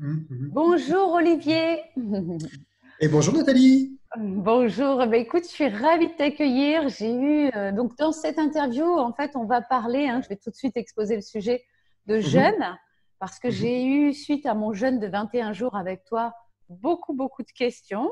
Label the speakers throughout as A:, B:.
A: Mhm, mhm.
B: Bonjour Olivier.
A: Et bonjour Nathalie.
B: Bonjour. Ben, écoute, je suis ravie de t'accueillir. J'ai eu euh, donc dans cette interview, en fait, on va parler. hein, je vais tout de suite exposer le sujet de jeûne parce que
A: Mhm.
B: j'ai eu suite à mon jeûne de 21 jours avec toi beaucoup beaucoup de questions.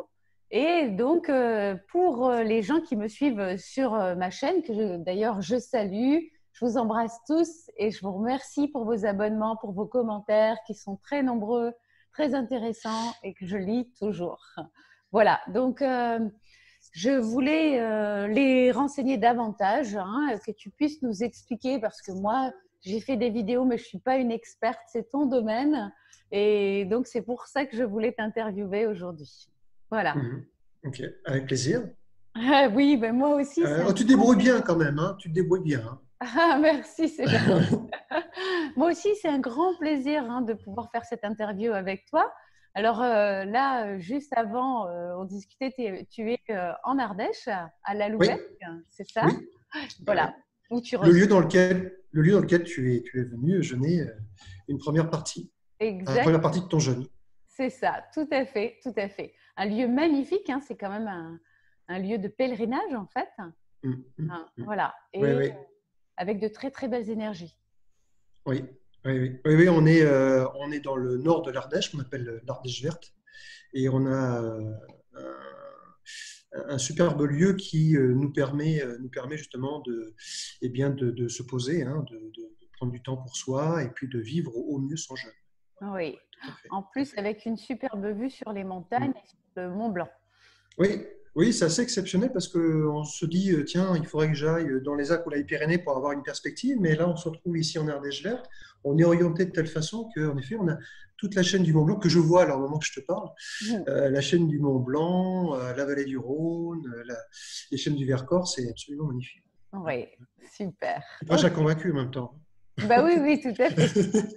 B: Et donc euh, pour euh, les gens qui me suivent sur ma chaîne, que d'ailleurs je salue, je vous embrasse tous et je vous remercie pour vos abonnements, pour vos commentaires qui sont très nombreux, très intéressants et que je lis toujours. Voilà, donc euh, je voulais euh, les renseigner davantage, hein, que tu puisses nous expliquer, parce que moi, j'ai fait des vidéos, mais je ne suis pas une experte, c'est ton domaine. Et donc, c'est pour ça que je voulais t'interviewer aujourd'hui. Voilà.
A: Mhm. Ok, avec plaisir.
B: Ah oui, ben moi aussi.
A: Euh, oh,
B: un
A: tu te débrouilles bien quand même, hein tu te débrouilles bien. hein.
B: Ah, merci, c'est. Moi aussi, c'est un grand plaisir hein, de pouvoir faire cette interview avec toi. Alors euh, là, juste avant, euh, on discutait, tu es euh, en Ardèche, à la Louette, c'est ça?
A: Oui.
B: Voilà. Où tu
A: Le lieu dans lequel, le lieu dans lequel tu es, tu es venu jeûner une première partie, la
B: Exact,
A: première partie de ton jeûne.
B: c'est ça, tout à fait, tout à fait. Un lieu magnifique, hein, c'est quand même un, un lieu de pèlerinage en fait. Hein,
A: mhm.
B: voilà. Et
A: Oui, oui.
B: Avec de très très belles énergies.
A: Oui, oui, oui. Oui, oui, on, est, euh, on est dans le nord de l'Ardèche, qu'on appelle l'Ardèche verte, et on a euh, un, un superbe lieu qui euh, nous, permet, nous permet justement de, eh bien, de, de se poser, hein, de, prendre du temps pour soi, et puis de vivre au mieux son jeûne.
B: Oui. En plus, avec une superbe vue sur les montagnes et sur le Mont Blanc.
A: Oui, oui, c'est assez exceptionnel parce qu'on se dit, euh, tiens, il faudrait que j'aille dans les Alpes ou les Pyrénées pour avoir une perspective, mais là, on se retrouve ici en Ardèche verte. On est orienté de telle façon qu'en effet, on a toute la chaîne du Mont Blanc que je vois alors au moment que je te parle,
B: Mhm.
A: Euh, la chaîne du Mont Blanc, euh, la vallée du Rhône, la- les chaînes du Vercors, c'est absolument magnifique.
B: Oui, super.
A: Moi, j'ai convaincu en même temps.
B: Bah oui, oui, tout à fait.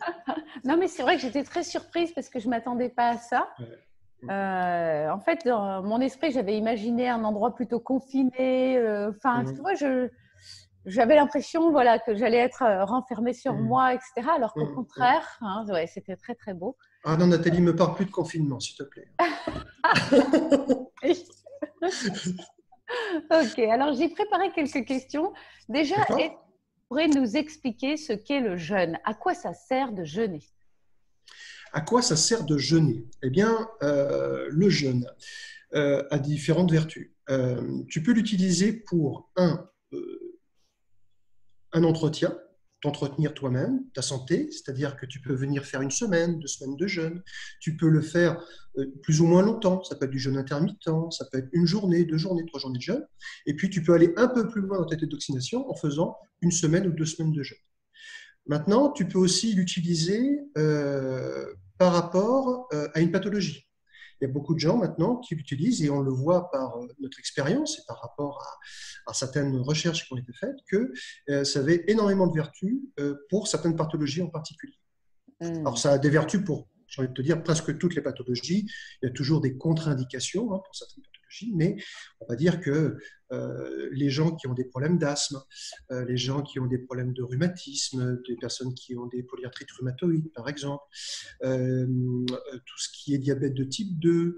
B: Non, mais c'est vrai que j'étais très surprise parce que je ne m'attendais pas à ça.
A: Ouais.
B: Euh, en fait, dans mon esprit, j'avais imaginé un endroit plutôt confiné. euh, Enfin,
A: Mhm.
B: tu vois, je, j'avais l'impression voilà, que j'allais être euh, renfermée sur
A: Mhm.
B: moi, etc. Alors qu'au
A: Mhm.
B: contraire, hein, ouais, c'était très, très beau.
A: Ah non, Nathalie, me parle plus de confinement, s'il te plaît.
B: ok, alors j'ai préparé quelques questions. Déjà, tu pourrais nous expliquer ce qu'est le jeûne? À quoi ça sert de jeûner?
A: À quoi ça sert de jeûner? Eh bien, euh, le jeûne euh, a différentes vertus. Euh, tu peux l'utiliser pour, un, un entretien, t'entretenir toi-même, ta santé, c'est-à-dire que tu peux venir faire une semaine, deux semaines de jeûne. Tu peux le faire plus ou moins longtemps, ça peut être du jeûne intermittent, ça peut être une journée, deux journées, trois journées de jeûne. Et puis, tu peux aller un peu plus loin dans ta détoxination en faisant une semaine ou deux semaines de jeûne. Maintenant, tu peux aussi l'utiliser par rapport euh, à une pathologie. Il y a beaucoup de gens maintenant qui l'utilisent et on le voit par euh, notre expérience et par rapport à, à certaines recherches qui ont été faites que euh, ça avait énormément de vertus euh, pour certaines pathologies en particulier.
B: Hmm.
A: Alors ça a des vertus pour, j'ai envie de te dire, presque toutes les pathologies. Il y a toujours des contre-indications hein, pour certaines mais on va dire que euh, les gens qui ont des problèmes d'asthme, euh, les gens qui ont des problèmes de rhumatisme, des personnes qui ont des polyarthrites rhumatoïdes, par exemple, euh, tout ce qui est diabète de type 2,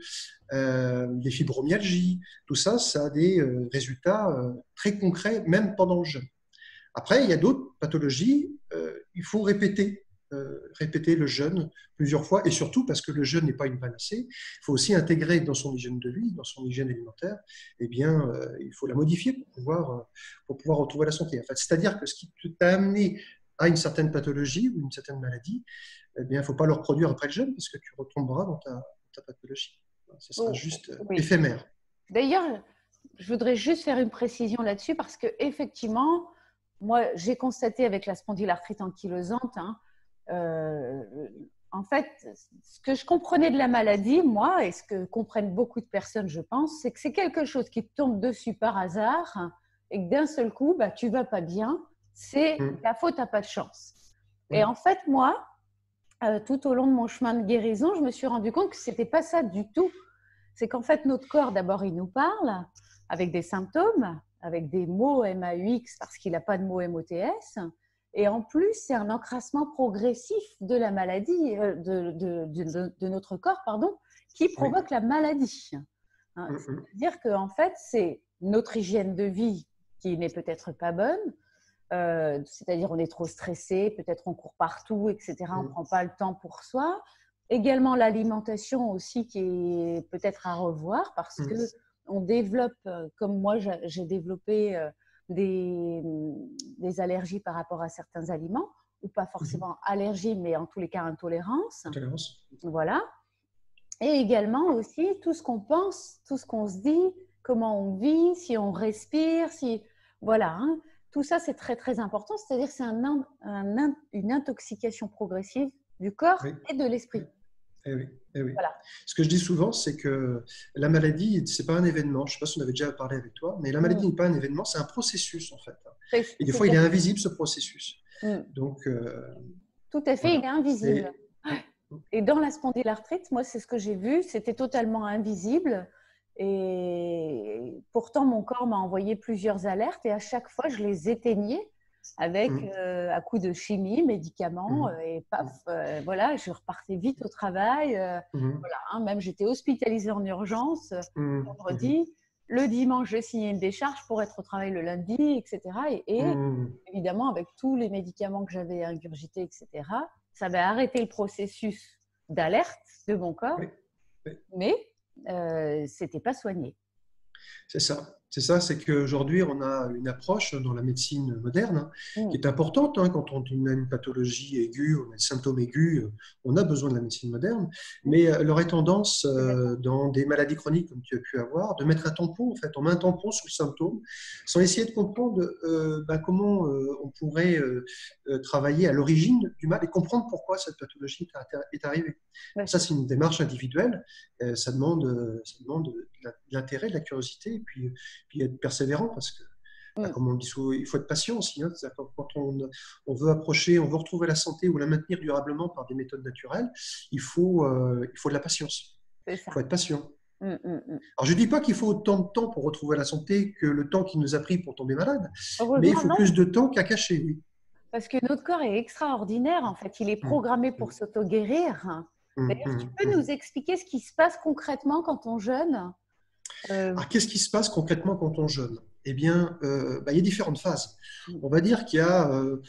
A: euh, les fibromyalgies, tout ça, ça a des résultats très concrets, même pendant le jeûne. Après, il y a d'autres pathologies, il faut répéter, répéter le jeûne plusieurs fois, et surtout parce que le jeûne n'est pas une panacée, il faut aussi intégrer dans son hygiène de vie, dans son hygiène alimentaire, eh bien, euh, il faut la modifier pour pouvoir, euh, pour pouvoir retrouver la santé. En fait, c'est-à-dire que ce qui t'a amené à une certaine pathologie ou une certaine maladie, eh bien, il ne faut pas le reproduire après le jeûne parce que tu retomberas dans ta, pathologie. Ce sera
B: Oh,
A: juste euh,
B: oui.
A: éphémère.
B: D'ailleurs, je voudrais juste faire une précision là-dessus parce que effectivement, moi, j'ai constaté avec la spondylarthrite ankylosante, hein, euh, en fait, ce que je comprenais de la maladie, moi, et ce que comprennent beaucoup de personnes, je pense, c'est que c'est quelque chose qui te tombe dessus par hasard et que d'un seul coup, bah, tu vas pas bien. C'est
A: Mm.
B: la faute à pas de chance.
A: Oui.
B: Et en fait, moi, euh, tout au long de mon chemin de guérison, je me suis rendu compte que c'était pas ça du tout. C'est qu'en fait, notre corps, d'abord, il nous parle avec des symptômes, avec des mots MAUX parce qu'il n'a pas de mots MOTS. Et en plus, c'est un encrassement progressif de la maladie, euh, de, de, de, notre corps, pardon, qui provoque la maladie. Hein, mm, mm. C'est-à-dire qu'en fait, c'est notre hygiène de vie qui n'est peut-être pas bonne. Euh, c'est-à-dire on est trop stressé, peut-être on court partout, etc. On ne mm. prend pas le temps pour soi. Également l'alimentation aussi qui est peut-être à revoir parce que on développe, euh, comme moi j'ai développé des, des, allergies par rapport à certains aliments, ou pas forcément mhm. allergie, mais en tous les cas intolérance. Intolérance. Voilà. Et également aussi tout ce qu'on pense, tout ce qu'on se dit, comment on vit, si on respire, si voilà. Hein. Tout ça, c'est très très important. C'est-à-dire c'est un, un, une intoxication progressive du corps et de l'esprit.
A: Eh oui, eh oui. Ce que je dis souvent, c'est que la maladie, ce n'est pas un événement. Je ne sais pas si on avait déjà parlé avec toi, mais la mm. maladie n'est pas un événement, c'est un processus en fait. Et des fois, il est invisible ce processus. Mm. Donc, euh,
B: Tout à fait, il est invisible. Et... dans la spondylarthrite, moi, c'est ce que j'ai vu, c'était totalement invisible. Et pourtant, mon corps m'a envoyé plusieurs alertes et à chaque fois, je les éteignais avec mmh. euh, à coup de chimie, médicaments, mmh. euh, et paf, mmh. euh, voilà, je repartais vite au travail. Voilà, hein, même j'étais hospitalisée en urgence vendredi. Le dimanche, je signais une décharge pour être au travail le lundi, etc. Et, évidemment, avec tous les médicaments que j'avais ingurgités, etc., ça avait arrêté le processus d'alerte de mon corps, mais euh, c'était pas soigné.
A: C'est ça. C'est ça, c'est qu'aujourd'hui, on a une approche dans la médecine moderne mmh. qui est importante. Hein, quand on a une pathologie aiguë, on a des symptômes aigus, euh, on a besoin de la médecine moderne. Mais euh, il aurait tendance, euh, dans des maladies chroniques comme tu as pu avoir, de mettre un tampon. En fait, on met un tampon sur le symptôme sans essayer de comprendre bah, comment on pourrait travailler à l'origine du mal et comprendre pourquoi cette pathologie est arrivée. Ça, c'est une démarche individuelle. ça demande, ça demande de l'intérêt, de la curiosité et puis puis être persévérant parce que, bah, mm. comme on dit, il faut être patient aussi. Hein. quand on, on, veut approcher, on veut retrouver la santé ou la maintenir durablement par des méthodes naturelles, il faut, euh, il faut de la patience. Il faut être patient. Mm, mm, Alors, je ne dis pas qu'il faut autant de temps pour retrouver la santé que le temps qu'il nous a pris pour tomber malade, mais il faut plus de temps qu'à cacher, oui.
B: Parce que notre corps est extraordinaire, en fait. Il est programmé pour s'auto-guérir. D'ailleurs, tu peux nous expliquer ce qui se passe concrètement quand on jeûne?
A: Euh, qu'est-ce qui se passe concrètement quand on jeûne? Eh bien, euh, bah, il y a différentes phases. On va dire qu'il y a euh,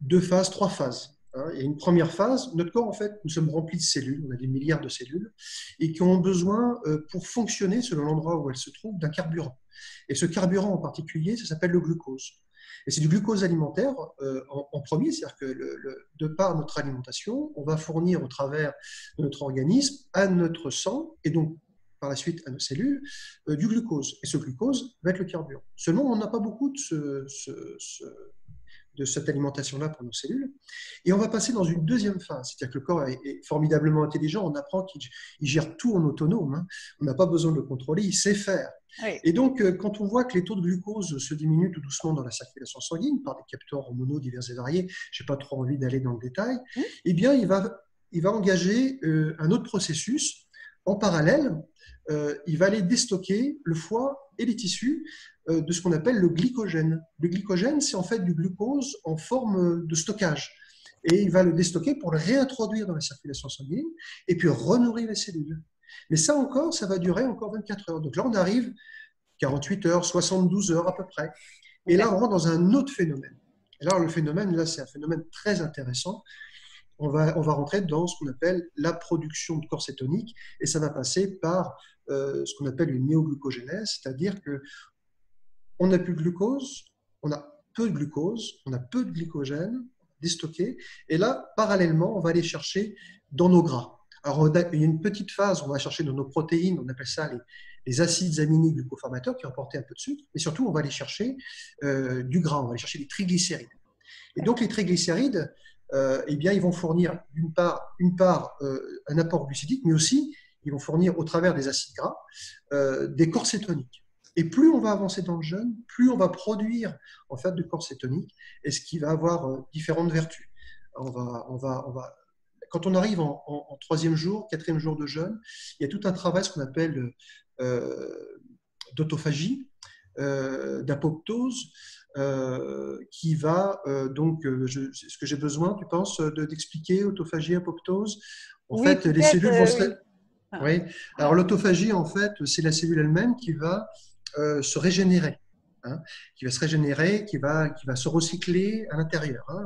A: deux phases, trois phases. Hein. Il y a une première phase. Notre corps, en fait, nous sommes remplis de cellules. On a des milliards de cellules et qui ont besoin, pour fonctionner selon l'endroit où elles se trouvent, d'un carburant. Et ce carburant en particulier, ça s'appelle le glucose. Et c'est du glucose alimentaire en, premier, c'est-à-dire que de par notre alimentation, on va fournir au travers de notre organisme à notre sang et donc par la suite à nos cellules euh, du glucose. Et ce glucose va être le carburant. Seulement, on n'a pas beaucoup de, de cette alimentation-là pour nos cellules. Et on va passer dans une deuxième phase. C'est-à-dire que le corps est, formidablement intelligent. On apprend qu'il gère tout en autonome. Hein. On n'a pas besoin de le contrôler. Il sait faire. Et donc, euh, quand on voit que les taux de glucose se diminuent tout doucement dans la circulation sanguine par des capteurs hormonaux divers et variés, je n'ai pas trop envie d'aller dans le détail, mmh. eh bien, il va, il va engager euh, un autre processus en parallèle il va aller déstocker le foie et les tissus euh, de ce qu'on appelle le glycogène. Le glycogène, c'est en fait du glucose en forme de stockage. Et il va le déstocker pour le réintroduire dans la circulation sanguine et puis renourrir les cellules. Mais ça encore, ça va durer encore 24 heures. Donc là, on arrive 48 heures, 72 heures à peu près. Et là, on rentre dans un autre phénomène. Et là, le phénomène, là, c'est un phénomène très intéressant on va, on va rentrer dans ce qu'on appelle la production de corps cétonique et ça va passer par euh, ce qu'on appelle une néoglucogénèse, c'est-à-dire que on n'a plus de glucose, on a peu de glucose, on a peu de glycogène déstocké, et là, parallèlement, on va aller chercher dans nos gras. Alors, il y a une petite phase, on va chercher dans nos protéines, on appelle ça les, acides aminés glucoformateurs qui ont apporté un peu de sucre, mais surtout, on va aller chercher euh, du gras, on va aller chercher des triglycérides. Et donc, les triglycérides, euh, eh bien, ils vont fournir d'une part, une part euh, un apport glucidique, mais aussi ils vont fournir au travers des acides gras euh, des corps cétoniques. Et plus on va avancer dans le jeûne, plus on va produire en fait de corps cétoniques, et ce qui va avoir différentes vertus. On va, on va, on va, quand on arrive en, troisième jour, quatrième jour de jeûne, il y a tout un travail, ce qu'on appelle d'autophagie, d'apoptose, qui va donc, est-ce que j'ai besoin, tu penses, d'expliquer autophagie, apoptose? En fait, les cellules vont se. Oui. Alors l'autophagie, en fait, c'est la cellule elle-même qui va se régénérer, hein, qui va se régénérer, qui va, qui va se recycler à l'intérieur. Hein,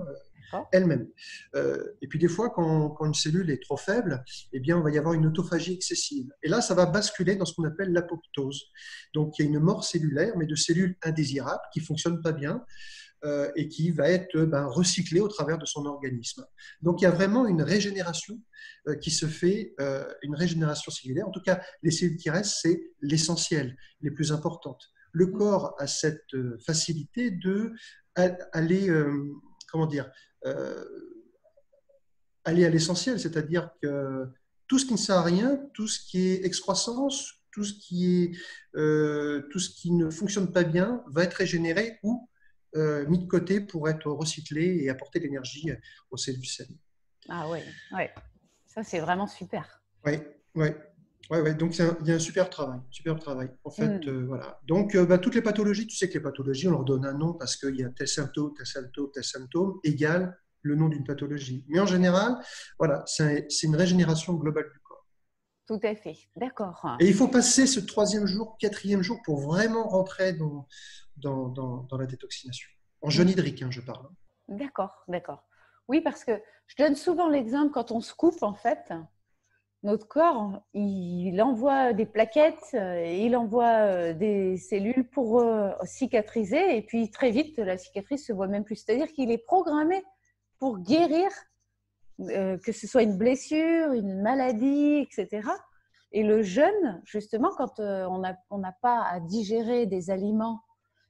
A: elle-même. Euh, et puis des fois, quand, une cellule est trop faible, eh bien, on va y avoir une autophagie excessive. Et là, ça va basculer dans ce qu'on appelle l'apoptose. Donc, il y a une mort cellulaire, mais de cellules indésirables qui fonctionnent pas bien. Euh, et qui va être ben, recyclée au travers de son organisme. Donc il y a vraiment une régénération euh, qui se fait, une régénération cellulaire. En tout cas, les cellules qui restent, c'est l'essentiel, les plus importantes. Le corps a cette facilité de aller, comment dire, euh, aller à l'essentiel, c'est-à-dire que tout ce qui ne sert à rien, tout ce qui est excroissance, tout ce qui, est, euh, tout ce qui ne fonctionne pas bien va être régénéré ou euh, mis de côté pour être recyclé et apporter de l'énergie aux cellules saines.
B: Ah ouais, ouais. ça c'est vraiment super.
A: Oui, oui. Ouais, ouais, donc il y a un super travail, super travail. En fait, mm. euh, voilà. Donc, euh, bah, toutes les pathologies, tu sais que les pathologies, on leur donne un nom parce qu'il y a tel symptôme, tel symptôme, tel symptôme, égale le nom d'une pathologie. Mais en général, voilà, c'est une régénération globale du corps.
B: Tout à fait, d'accord.
A: Et il faut passer ce troisième jour, quatrième jour pour vraiment rentrer dans, dans, dans, la détoxination. En jeûne mm. hydrique, hein, je parle.
B: D'accord, d'accord. Oui, parce que je donne souvent l'exemple quand on se coupe, en fait, notre corps, il envoie des plaquettes, euh, il envoie euh, des cellules pour euh, cicatriser, et puis très vite, la cicatrice se voit même plus. C'est-à-dire qu'il est programmé pour guérir, que ce soit une blessure, une maladie, etc. Et le jeûne, justement, quand on n'a pas à digérer des aliments,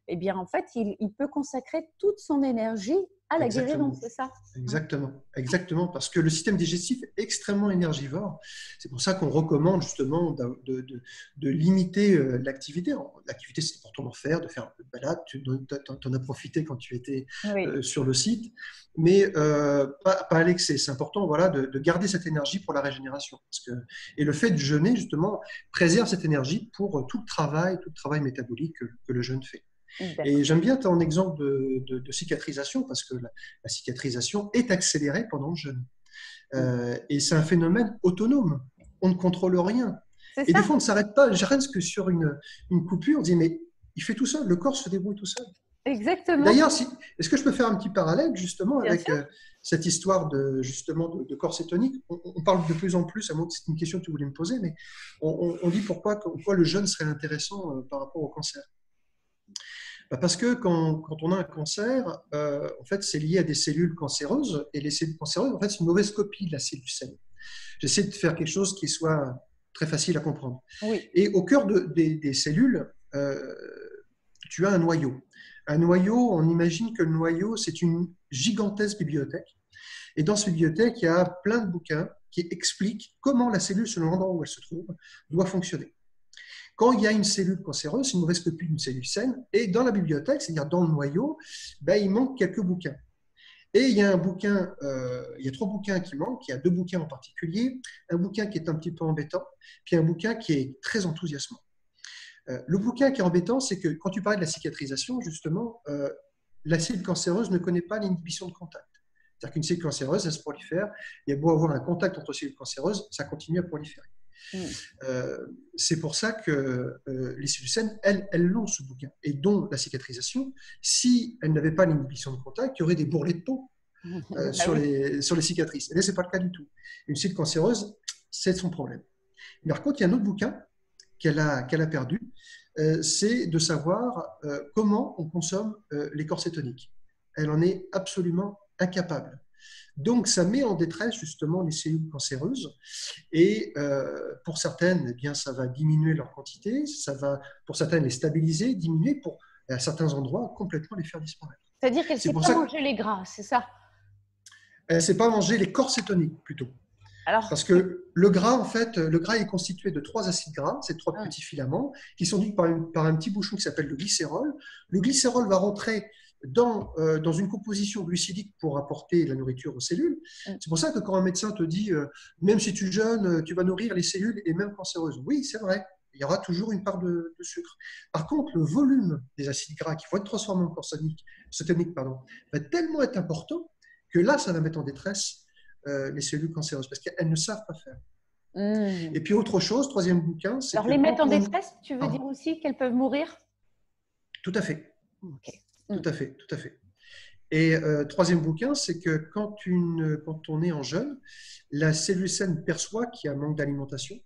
B: eh bien, en fait, il peut consacrer toute son énergie à la guérison, c'est ça
A: Exactement, exactement, parce que le système digestif est extrêmement énergivore. C'est pour ça qu'on recommande justement de, de, limiter euh, l'activité. L'activité, c'est important d'en faire, de faire un peu de balade. Tu en as profité quand tu étais euh, sur le site, mais euh, pas, pas, à l'excès. C'est important voilà, de, garder cette énergie pour la régénération. Parce que, et le fait de jeûner, justement, préserve cette énergie pour tout le travail, tout le travail métabolique que le jeûne fait. Et j'aime bien ton exemple de, cicatrisation parce que la, cicatrisation est accélérée pendant le jeûne. Euh, et c'est un phénomène autonome. On ne contrôle rien. Et des fois, on ne s'arrête pas. Je que sur une, une coupure, on dit mais il fait tout seul, le corps se débrouille tout seul.
B: Exactement.
A: D'ailleurs, si, est-ce que je peux faire un petit parallèle justement avec euh, cette histoire de justement de, corps cétonique? On, parle de plus en plus, à moins que c'est une question que tu voulais me poser, mais on, dit pourquoi, pourquoi le jeûne serait intéressant euh, par rapport au cancer. Bah, parce que quand, on a un cancer, euh, en fait, c'est lié à des cellules cancéreuses. Et les cellules cancéreuses, en fait, c'est une mauvaise copie de la cellule saine. J'essaie de faire quelque chose qui soit très facile à comprendre. Et au cœur des, cellules, euh, tu as un noyau. Un noyau, on imagine que le noyau, c'est une gigantesque bibliothèque. Et dans cette bibliothèque, il y a plein de bouquins qui expliquent comment la cellule, selon l'endroit où elle se trouve, doit fonctionner. Quand il y a une cellule cancéreuse, c'est une mauvaise copie d'une cellule saine, et dans la bibliothèque, c'est-à-dire dans le noyau, ben, il manque quelques bouquins. Et il euh, il y a trois bouquins qui manquent, il y a deux bouquins en particulier, un bouquin qui est un petit peu embêtant, puis un bouquin qui est très enthousiasmant. Euh, le bouquin qui est embêtant, c'est que quand tu parlais de la cicatrisation, justement, euh, la cellule cancéreuse ne connaît pas l'inhibition de contact. C'est-à-dire qu'une cellule cancéreuse, elle se prolifère, il y a beau avoir un contact entre cellules cancéreuses, ça continue à proliférer. Euh, c'est pour ça que euh, les cellules saines, elles, elles l'ont ce bouquin, et dont la cicatrisation, si elles n'avaient pas l'inhibition de contact, il y aurait des bourrelets de peau euh, ah sur, les, sur les cicatrices. Et là, ce n'est pas le cas du tout. Une cellule cancéreuse, c'est son problème. Mais par contre, il y a un autre bouquin qu'elle a, qu'elle a perdu, c'est de savoir comment on consomme les corps cétoniques. Elle en est absolument incapable. Donc, ça met en détresse justement les cellules cancéreuses. Et euh, pour certaines, eh bien, ça va diminuer leur quantité, ça va pour certaines les stabiliser, diminuer, pour à certains endroits complètement les faire disparaître.
B: C'est-à-dire qu'elle ne sait pas manger les gras, c'est ça?
A: Elle ne sait pas manger les corps cétoniques plutôt. Alors, Parce que le gras, en fait, le gras est constitué de trois acides gras, ces trois ah. petits filaments, qui sont dus par, par un petit bouchon qui s'appelle le glycérol. Le glycérol va rentrer dans, euh, dans une composition glucidique pour apporter la nourriture aux cellules. Mm. C'est pour ça que quand un médecin te dit, euh, même si tu jeûnes, euh, tu vas nourrir les cellules et même cancéreuses. Oui, c'est vrai. Il y aura toujours une part de, sucre. Par contre, le volume des acides gras qui vont être transformés en corps cétonique pardon, va tellement être important que là, ça va mettre en détresse euh, les cellules cancéreuses parce qu'elles ne savent pas faire. Hmm. Et puis autre chose, troisième bouquin,
B: c'est... Alors les mettre en détresse, tu veux dire aussi qu'elles peuvent mourir?
A: Tout à fait. Tout hmm. à fait, tout à fait. Et euh, troisième bouquin, c'est que quand, une, quand on est en jeûne, la cellule saine perçoit qu'il y a un manque d'alimentation,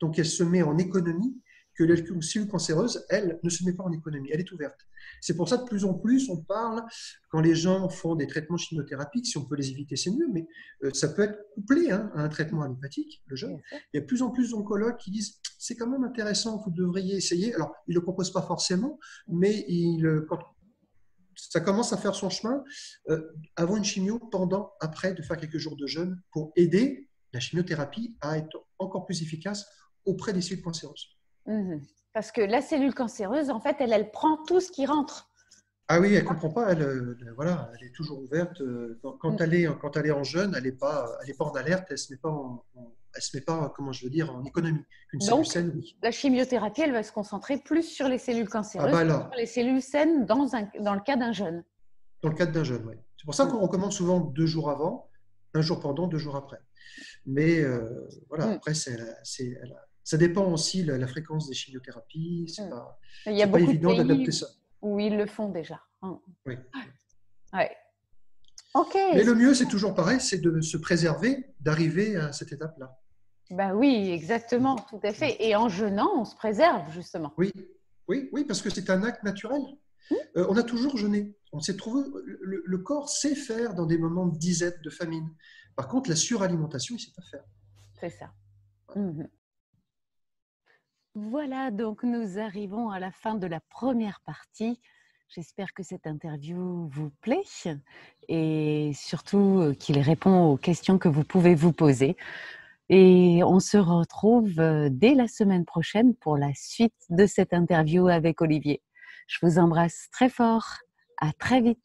A: donc elle se met en économie, que la cellule cancéreuse, elle, ne se met pas en économie, elle est ouverte. C'est pour ça de plus en plus, on parle, quand les gens font des traitements chimiothérapiques, si on peut les éviter, c'est mieux, mais euh, ça peut être couplé hein, à un traitement allopathique, le jeûne. Il y a de plus en plus d'oncologues qui disent c'est quand même intéressant, vous devriez essayer. Alors, ils ne le proposent pas forcément, mais ils, quand ça commence à faire son chemin euh, avant une chimio, pendant, après, de faire quelques jours de jeûne pour aider la chimiothérapie à être encore plus efficace auprès des cellules cancéreuses.
B: Mmh Parce que la cellule cancéreuse, en fait, elle, elle prend tout ce qui rentre.
A: Ah oui, elle ne comprend pas. Elle, euh, voilà, elle est toujours ouverte. Euh, quand, mmh. elle, est, quand elle est en jeûne, elle n'est pas, elle pas en alerte, elle ne se met pas en, elle se met pas, comment je veux dire, en économie.
B: Une cellule saine, oui. La chimiothérapie, elle va se concentrer plus sur les cellules cancéreuses ah bah sur les cellules saines dans, un, dans le cas d'un jeûne.
A: Dans le cadre d'un jeûne, oui. C'est pour ça qu'on recommande souvent deux jours avant, un jour pendant, deux jours après. Mais euh, voilà, mm. après, c'est, ça dépend aussi de la, fréquence des chimiothérapies. C'est mm. pas,
B: Il y a pas évident d'adapter ça. Où ils le font déjà.
A: Mm. Oui.
B: Ouais.
A: Mais le mieux, c'est toujours pareil, c'est de se préserver d'arriver à cette étape-là.
B: Ben oui, exactement, tout à fait. Et en jeûnant, on se préserve justement.
A: Oui, oui, oui, parce que c'est un acte naturel. Mmh. Euh, on a toujours jeûné. On s'est trouvé, le, corps sait faire dans des moments de disette, de famine. Par contre, la suralimentation, il ne sait pas faire.
B: C'est ça. Mmh. Voilà, donc nous arrivons à la fin de la première partie. J'espère que cette interview vous plaît et surtout euh, qu'il répond aux questions que vous pouvez vous poser. Et on se retrouve euh, dès la semaine prochaine pour la suite de cette interview avec Olivier. Je vous embrasse très fort. À très vite.